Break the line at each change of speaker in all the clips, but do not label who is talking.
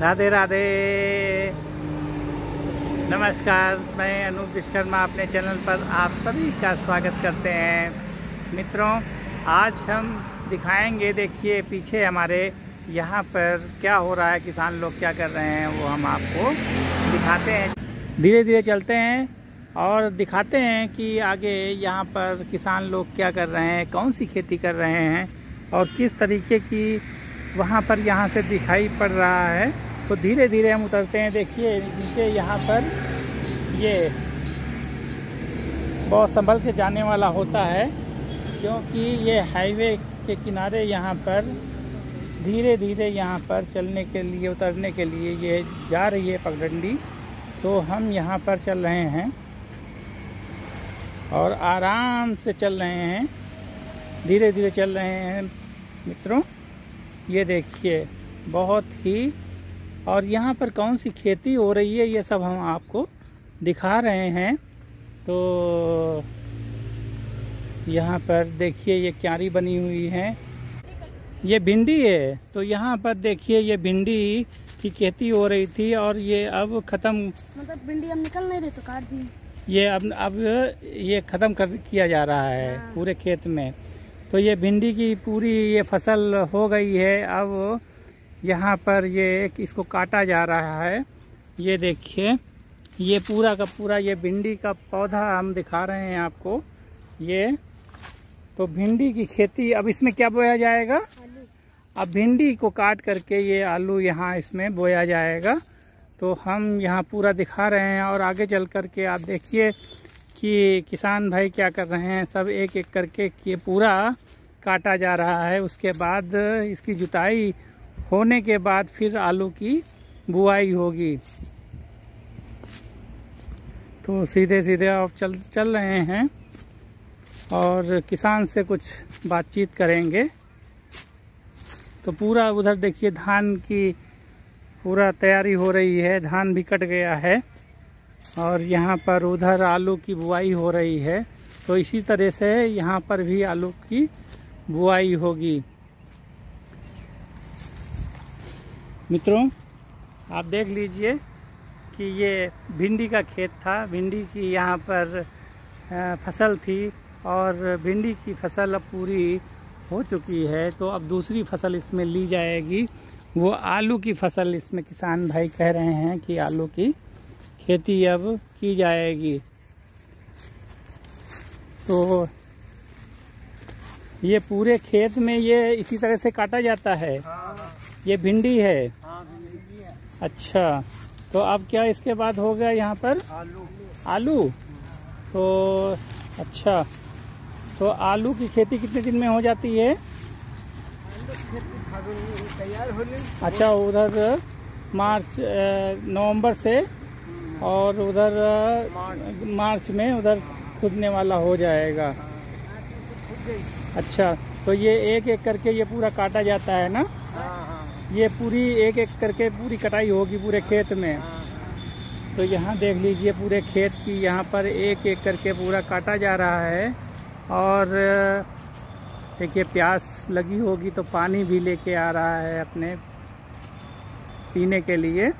राधे राधे। नमस्कार, मैं अनूप विश्वकर्मा अपने चैनल पर आप सभी का स्वागत करते हैं। मित्रों, आज हम दिखाएँगे, देखिए, पीछे हमारे यहाँ पर क्या हो रहा है, किसान लोग क्या कर रहे हैं, वो हम आपको दिखाते हैं। धीरे धीरे चलते हैं और दिखाते हैं कि आगे यहाँ पर किसान लोग क्या कर रहे हैं, कौन सी खेती कर रहे हैं और किस तरीके की वहाँ पर यहाँ से दिखाई पड़ रहा है। तो धीरे धीरे हम उतरते हैं। देखिए नीचे यहाँ पर ये बहुत संभल के जाने वाला होता है, क्योंकि ये हाईवे के किनारे यहाँ पर धीरे धीरे यहाँ पर चलने के लिए, उतरने के लिए ये जा रही है पगडंडी। तो हम यहाँ पर चल रहे हैं और आराम से चल रहे हैं। धीरे धीरे चल रहे हैं मित्रों। ये देखिए, बहुत ही और यहाँ पर कौन सी खेती हो रही है ये सब हम आपको दिखा रहे हैं। तो यहाँ पर देखिए ये क्यारी बनी हुई है। ये भिंडी है। तो यहाँ पर देखिए ये भिंडी की खेती हो रही थी और ये अब ख़त्म
मतलब भिंडी अब निकल नहीं रही तो काट दी।
ये अब अब ये ख़त्म कर किया जा रहा है
हाँ।
पूरे खेत में। तो ये भिंडी की पूरी ये फ़सल हो गई है। अब यहाँ पर ये एक इसको काटा जा रहा है। ये देखिए ये पूरा का पूरा ये भिंडी का पौधा हम दिखा रहे हैं आपको। ये तो भिंडी की खेती अब इसमें क्या बोया जाएगा? अब भिंडी को काट करके ये आलू यहाँ इसमें बोया जाएगा। तो हम यहाँ पूरा दिखा रहे हैं और आगे चल करके आप देखिए कि किसान भाई क्या कर रहे हैं। सब एक एक करके ये पूरा काटा जा रहा है। उसके बाद इसकी जुताई होने के बाद फिर आलू की बुआई होगी। तो सीधे सीधे आप चल चल रहे हैं और किसान से कुछ बातचीत करेंगे। तो पूरा उधर देखिए, धान की पूरा तैयारी हो रही है, धान भी कट गया है और यहाँ पर उधर आलू की बुआई हो रही है। तो इसी तरह से यहाँ पर भी आलू की बुआई होगी। मित्रों आप देख लीजिए कि ये भिंडी का खेत था। भिंडी की यहाँ पर फ़सल थी और भिंडी की फ़सल अब पूरी हो चुकी है। तो अब दूसरी फ़सल इसमें ली जाएगी। वो आलू की फ़सल इसमें किसान भाई कह रहे हैं कि आलू की खेती अब की जाएगी। तो ये पूरे खेत में ये इसी तरह से काटा जाता है। ये भिंडी है। अच्छा तो अब क्या इसके बाद हो गया यहाँ पर?
आलू।
आलू? तो अच्छा तो आलू की खेती कितने दिन में हो जाती है?
तैयार होने
अच्छा उधर मार्च नवंबर से और उधर मार्च में उधर खुदने वाला हो जाएगा। अच्छा तो ये एक एक करके ये पूरा काटा जाता है ना?
हाँ हाँ।
ये पूरी एक एक करके पूरी कटाई होगी पूरे खेत में। तो यहाँ देख लीजिए पूरे खेत की यहाँ पर एक एक करके पूरा काटा जा रहा है। और, देखिए, प्यास लगी होगी तो पानी भी लेके आ रहा है अपने पीने के लिए।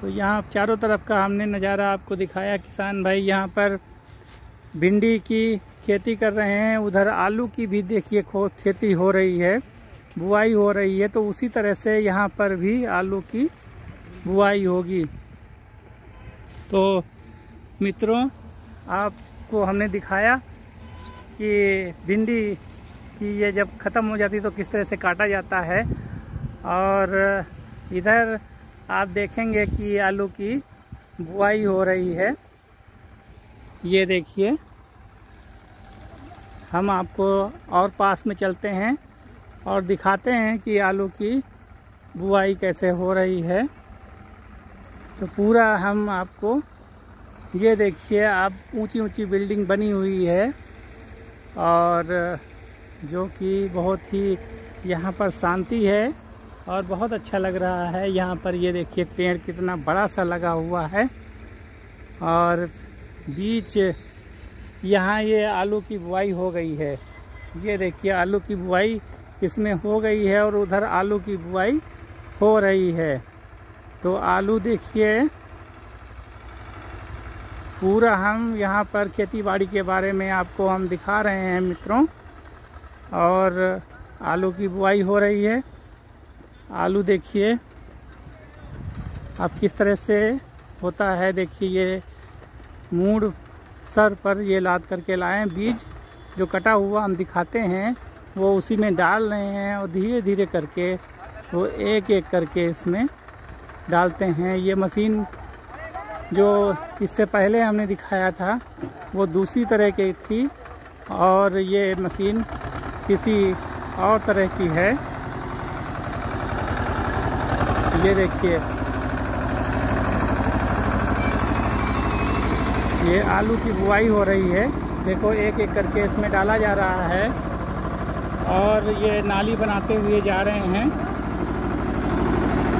तो यहाँ चारों तरफ़ का हमने नज़ारा आपको दिखाया। किसान भाई यहाँ पर भिंडी की खेती कर रहे हैं। उधर आलू की भी देखिए खेती हो रही है। बुआई हो रही है तो उसी तरह से यहाँ पर भी आलू की बुआई होगी। तो मित्रों, आपको हमने दिखाया कि भिंडी की ये जब ख़त्म हो जाती तो किस तरह से काटा जाता है। और इधर आप देखेंगे कि आलू की बुआई हो रही है। ये देखिए, हम आपको और पास में चलते हैं। और दिखाते हैं कि आलू की बुआई कैसे हो रही है। तो पूरा हम आपको ये देखिए, आप ऊँची ऊँची बिल्डिंग बनी हुई है और जो कि बहुत ही यहाँ पर शांति है और बहुत अच्छा लग रहा है। यहाँ पर ये देखिए, पेड़ कितना बड़ा सा लगा हुआ है और बीच यहाँ ये आलू की बुआई हो गई है। ये देखिए, आलू की बुआई इसमें हो गई है और उधर आलू की बुआई हो रही है? तो आलू देखिए। पूरा हम यहाँ पर खेती बाड़ी के बारे में आपको हम दिखा रहे हैं मित्रों। और आलू की बुआई हो रही है। आलू देखिए। अब किस तरह से होता है देखिए ये मूड सर पर ये लाद करके लाएँ बीज जो कटा हुआ हम दिखाते हैं। वो उसी में डाल रहे हैं और धीरे धीरे करके वो एक एक करके इसमें डालते हैं। ये मशीन जो इससे पहले हमने दिखाया था, वो दूसरी तरह की थी और ये मशीन किसी और तरह की है। ये देखिए। ये आलू की बुआई हो रही है। देखो, एक एक करके इसमें डाला जा रहा है। और ये नाली बनाते हुए जा रहे हैं।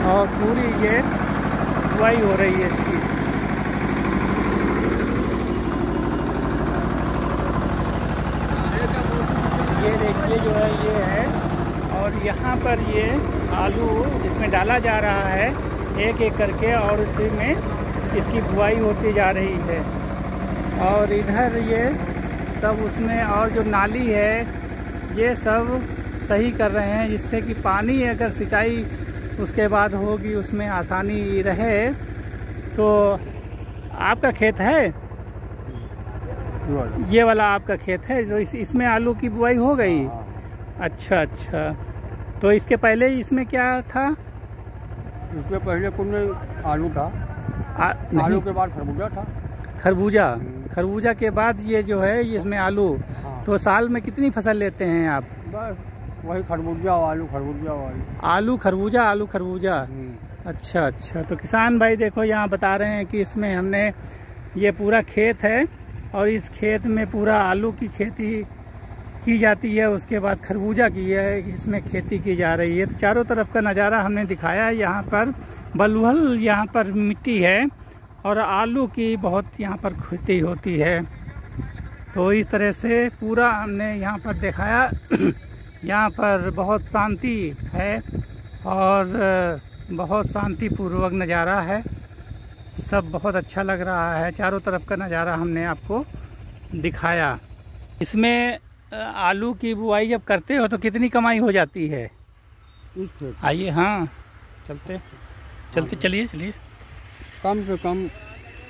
और पूरी ये बुआई हो रही है इसकी। ये देखिए जो है, ये है। और यहाँ पर ये आलू इसमें डाला जा रहा है, एक एक करके और उसी में इसकी बुआई होती जा रही है। और इधर ये सब उसमें और जो नाली है ये सब सही कर रहे हैं जिससे कि पानी अगर सिंचाई उसके बाद होगी उसमें आसानी रहे। तो आपका खेत है? ये वाला आपका खेत है जो इस, इसमें आलू की बुआई हो गई? अच्छा अच्छा। तो इसके पहले इसमें क्या था?
इसके पहले कुछ में आलू था।
आ,
आलू के बाद खरबूजा था।
खरबूजा? खरबूजा के बाद ये जो है इसमें आलू।
हाँ।
तो साल में कितनी फ़सल लेते हैं आप?
बस वही खरबूजा आलू खरबूजा वाली
आलू खरबूजा आलू खरबूजा। अच्छा अच्छा। तो किसान भाई देखो यहाँ बता रहे हैं कि इसमें हमने ये पूरा खेत है और इस खेत में पूरा आलू की खेती की जाती है उसके बाद खरबूजा की है इसमें खेती की जा रही है। तो चारों तरफ़ का नज़ारा हमने दिखाया है। यहाँ पर बलुहल यहाँ पर मिट्टी है और आलू की बहुत यहाँ पर खेती होती है। तो इस तरह से पूरा हमने यहाँ पर दिखाया। यहाँ पर बहुत शांति है और बहुत शांतिपूर्वक नज़ारा है। सब बहुत अच्छा लग रहा है। चारों तरफ़ का नज़ारा हमने आपको दिखाया। इसमें आलू की बुआई जब करते हो तो कितनी कमाई हो जाती है? आइए हाँ। चलते। चलते चलिए चलिए।
कम से कम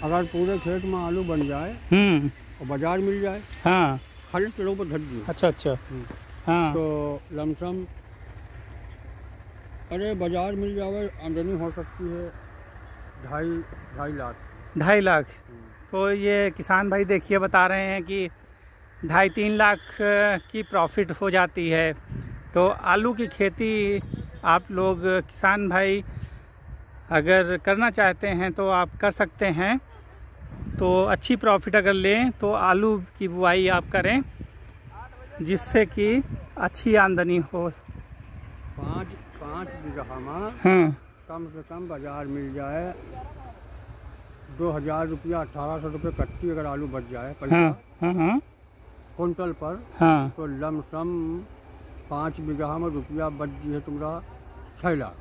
अगर पूरे खेत में आलू बन जाए
हम्म।
और बाज़ार मिल जाए।
हाँ।
खाली किलो पर धर दिए।
अच्छा अच्छा।
हम्म।
हाँ।
तो लमसम अरे बाज़ार मिल जावे आमदनी हो सकती है ढाई ढाई लाख।
ढाई लाख? तो ये किसान भाई देखिए बता रहे हैं कि ढाई तीन लाख की प्रॉफिट हो जाती है। तो आलू की खेती आप लोग किसान भाई अगर करना चाहते हैं तो आप कर सकते हैं। तो अच्छी प्रॉफिट अगर लें तो आलू की बुआई आप करें जिससे कि अच्छी आमदनी हो।
पाँच पाँच बीघा में
हाँ।
कम से कम बाज़ार मिल जाए दो हज़ार रुपया अठारह सौ रुपये कट्टी अगर आलू बच जाए पैसा।
हाँ हाँ
कुंटल पर
हाँ।
तो लमसम पाँच बीघा में रुपया बच जी है तुम्हारा छः लाख।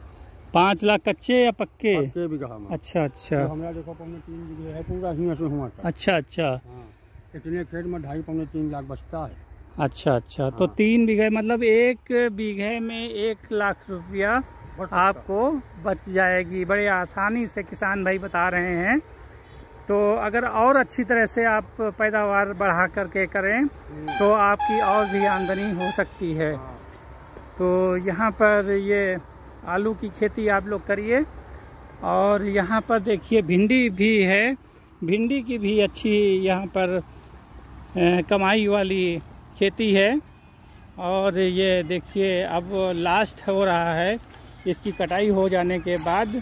पाँच लाख कच्चे या पक्के?
बीघा में
अच्छा अच्छा।
तो हमरा देखो पौने तीन बीघे है पूरा हियाँ से हुआ
अच्छा अच्छा।
हाँ इतने खेत में ढाई पौने तीन लाख बचता है।
अच्छा अच्छा। तो
हाँ।
तीन बीघे मतलब एक बीघे में एक लाख रुपया। आपको बच जाएगी। बड़े आसानी से किसान भाई बता रहे हैं। तो अगर और अच्छी तरह से आप पैदावार बढ़ा करके करें तो आपकी और भी आमदनी हो सकती है।
हाँ।
तो यहाँ पर ये आलू की खेती आप लोग करिए। और यहाँ पर देखिए भिंडी भी है। भिंडी की भी अच्छी यहाँ पर कमाई वाली खेती है। और ये देखिए अब लास्ट हो रहा है। इसकी कटाई हो जाने के बाद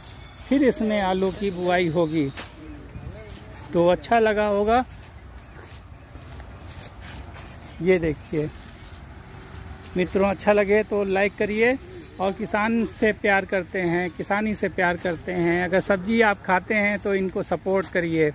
फिर इसमें आलू की बुआई होगी। तो अच्छा लगा होगा। ये देखिए। मित्रों अच्छा लगे तो लाइक करिए। और किसान से प्यार करते हैं, किसानी से प्यार करते हैं। अगर सब्ज़ी आप खाते हैं तो इनको सपोर्ट करिए।